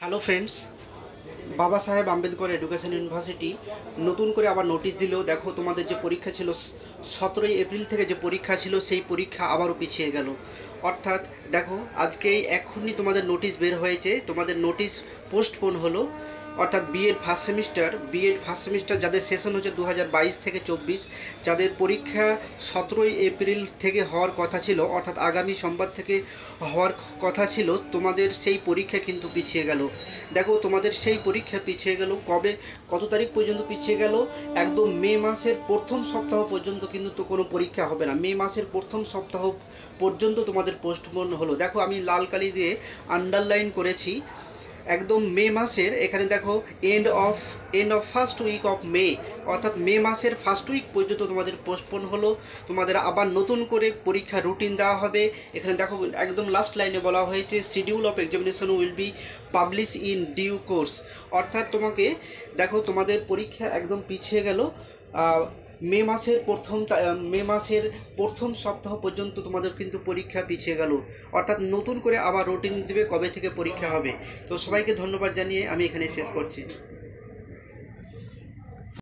Hello friends বাবা সাহেব Ambedkar education university নতুন করে আবার নোটিশ দিল। দেখো, তোমাদের যে পরীক্ষা ছিল, সতেরোই এপ্রিল থেকে যে পরীক্ষা ছিল, সেই পরীক্ষা আবারও পিছিয়ে গেল। অর্থাৎ দেখো, আজকেই এক্ষুনি তোমাদের নোটিশ বের হয়েছে। তোমাদের নোটিশ পোস্টপোন হলো। অর্থাৎ BEd first semester BEd first semester যাদের সেশন হচ্ছে দু হাজার বাইশ থেকে চব্বিশ, যাদের পরীক্ষা সতেরোই এপ্রিল থেকে হওয়ার কথা ছিল, অর্থাৎ আগামী সোমবার থেকে হওয়ার কথা ছিল, তোমাদের সেই পরীক্ষা কিন্তু পিছিয়ে গেল। দেখো, তোমাদের সেই পরীক্ষা পিছিয়ে গেল কবে? কত তারিখ পর্যন্ত পিছিয়ে গেল? একদম মে মাসের প্রথম সপ্তাহ পর্যন্ত কিন্তু তো কোনো পরীক্ষা হবে না। মে মাসের প্রথম সপ্তাহ পর্যন্ত তোমাদের পোস্টপোন হলো। দেখো, আমি লাল কালি দিয়ে আন্ডারলাইন করেছি। একদম মে মাসের, এখানে দেখো end of end of first week of May অর্থাৎ মে মাসের ফার্স্ট উইক পর্যন্ত তোমাদের পোস্টপোন হলো। তোমাদের আবার নতুন করে পরীক্ষা রুটিন দেওয়া হবে। এখানে দেখো একদম লাস্ট লাইনে বলা হয়েছে schedule of examination will be publish in due course অর্থাৎ তোমাকে, দেখো তোমাদের পরীক্ষা একদম পিছিয়ে গেল। মে মাসের প্রথম মে মাসের প্রথম সপ্তাহ পর্যন্ত তোমাদের কিন্তু পরীক্ষা পিছিয়ে গেল। অর্থাৎ নতুন করে আবার রুটিন দেবে কবে থেকে পরীক্ষা হবে। তো সবাইকে ধন্যবাদ জানিয়ে আমি এখানে শেষ করছি।